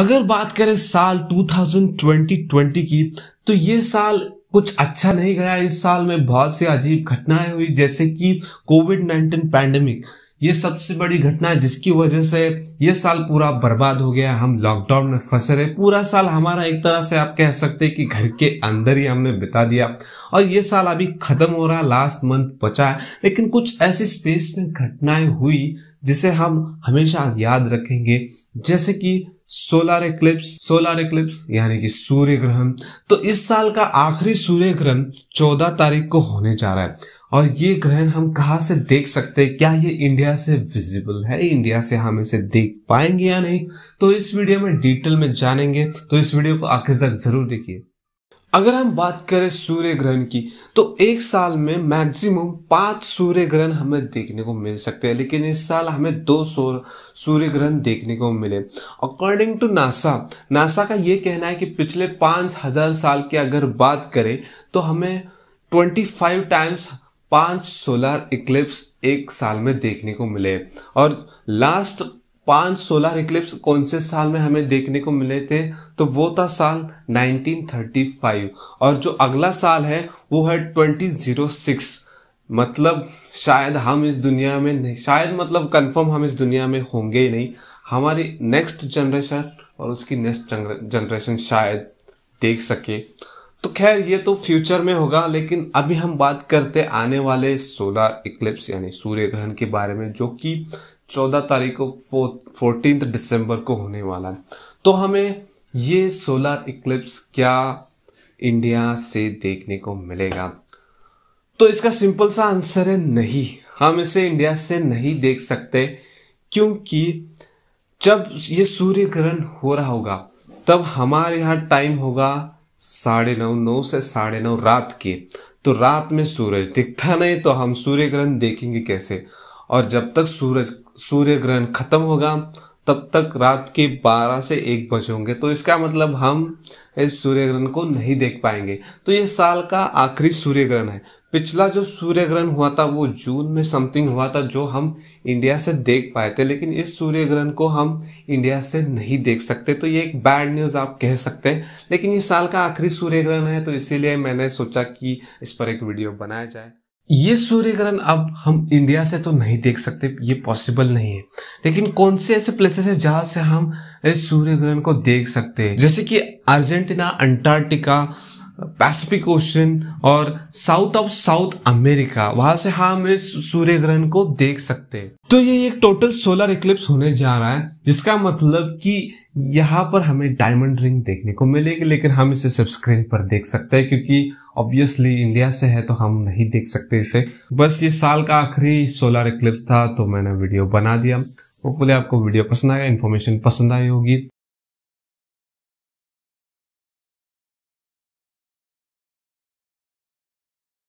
अगर बात करें साल 2020 की तो ये साल कुछ अच्छा नहीं गया। इस साल में बहुत सी अजीब घटनाएँ हुई, जैसे कि कोविड 19 पैंडेमिक ये सबसे बड़ी घटना है जिसकी वजह से ये साल पूरा बर्बाद हो गया। हम लॉकडाउन में फंसे रहे। पूरा साल हमारा एक तरह से आप कह सकते हैं कि घर के अंदर ही हमने बिता दिया। और ये साल अभी खत्म हो रहा लास्ट मंथ बचा है। लेकिन कुछ ऐसी स्पेस में घटनाएँ हुई, जिसे हम हमेशा याद रखेंगे। जैसे कि सोलर एक्लिप्स सोलर एक्लिप्स, यानी कि सूर्य ग्रहण। तो इस साल का आखिरी सूर्य ग्रहण 14 तारीख को होने जा रहा है। और ये ग्रहण हम कहा से देख सकते हैं? क्या ये इंडिया से विजिबल है? इंडिया से हम इसे देख पाएँगे या नहीं? तो इस वीडियो में डिटेल में जानेंगे। तो इस वीडियो को आखिर तक ज़रूर देखिए। अगर हम बात करें सूर्य ग्रहण की तो एक साल में मैक्सिमम पाँच सूर्य ग्रहण हमें देखने को मिल सकते हैं, लेकिन इस साल हमें दो सूर्य ग्रहण देखने को मिले। अकॉर्डिंग टू नासा नासा का ये कहना है कि पिछले पाँच हज़ार साल की अगर बात करें तो हमें ट्वेंटी फाइव टाइम्स पाँच सोलर इक्लिप्स एक साल में देखने को मिले। और लास्ट पाँच सोलर इक्लिप्स कौन से साल में हमें देखने को मिले थे? तो वो था साल 1935 और जो अगला साल है, वो है 2006 मतलब शायद हम इस दुनिया में नहीं, शायद मतलब कंफर्म हम इस दुनिया में होंगे ही नहीं। हमारी नेक्स्ट जनरेशन और उसकी नेक्स्ट जनरेशन शायद देख सके। तो खैर, ये तो फ्यूचर में होगा, लेकिन अभी हम बात करते आने वाले सोलर इक्लिप्स यानी सूर्य ग्रहण के बारे में, जो कि चौदह तारीख को फोर्टीन दिसंबर को होने वाला है। तो हमें ये सोलर इक्लिप्स क्या इंडिया से देखने को मिलेगा? तो इसका सिंपल सा आंसर है नहीं। हम इसे इंडिया से नहीं देख सकते, क्योंकि जब ये सूर्य ग्रहण हो रहा होगा, तब हमारे यहाँ टाइम होगा साढ़े नौ नौ से साढ़े नौ रात के। तो रात में सूरज दिखता नहीं तो हम सूर्य ग्रहण देखेंगे कैसे? और जब तक सूरज सूर्य ग्रहण खत्म होगा, तब तक रात के 12 से 1 बजे होंगे। तो इसका मतलब हम इस सूर्य ग्रहण को नहीं देख पाएँगे। तो ये साल का आखिरी सूर्य ग्रहण है। पिछला जो सूर्य ग्रहण हुआ था, वो जून में समथिंग हुआ था जो हम इंडिया से देख पाए थे, लेकिन इस सूर्य ग्रहण को हम इंडिया से नहीं देख सकते। तो ये एक बैड न्यूज़ आप कह सकते हैं। लेकिन ये साल का आखिरी सूर्य ग्रहण है तो इसीलिए मैंने सोचा कि इस पर एक वीडियो बनाया जाए। ये सूर्य ग्रहण अब हम इंडिया से तो नहीं देख सकते, ये पॉसिबल नहीं है। लेकिन कौन से ऐसे प्लेसेस है जहाँ से हम इस सूर्य ग्रहण को देख सकते हैं? जैसे कि अर्जेंटीना, अंटार्कटिका पैसिफिक ओशन और साउथ ऑफ़ साउथ अमेरिका वहाँ से हम इस सूर्य ग्रहण को देख सकते हैं। तो ये एक टोटल सोलर इक्लिप्स होने जा रहा है, जिसका मतलब कि यहाँ पर हमें डायमंड रिंग देखने को मिलेगी, लेकिन हम इसे सब स्क्रीन पर देख सकते हैं, क्योंकि ऑब्वियसली इंडिया से है तो हम नहीं देख सकते इसे। बस ये साल का आखिरी सोलर इक्लिप्स था तो मैंने वीडियो बना दिया। होपफुली आपको वीडियो पसंद आया इन्फॉर्मेशन पसंद आई होगी।